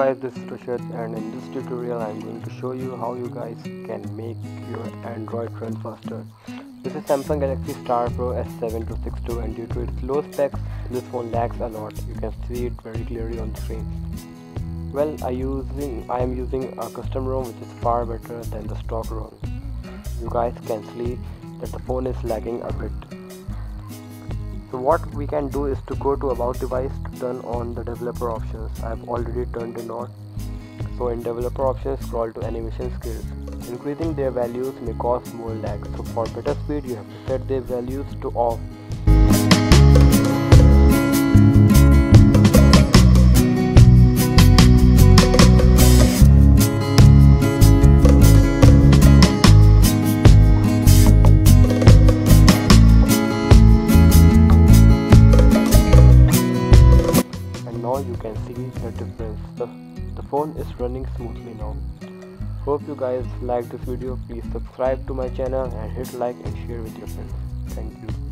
Guys, this is Rashad and in this tutorial I am going to show you how you guys can make your Android run faster. This is Samsung Galaxy Star Pro S7262 and due to its low specs, this phone lags a lot. You can see it very clearly on the screen. Well, I using I am using a custom ROM which is far better than the stock ROM. You guys can see that the phone is lagging a bit so what we can do is to go to about device to turn on the developer options. I've already turned it on so in developer options scroll to animation scales. Increasing their values may cause more lag. So for better speed you have to set their values to off you can see the difference. The, the phone is running smoothly now. Hope you guys like this video. Please subscribe to my channel and hit like and share with your friends. Thank you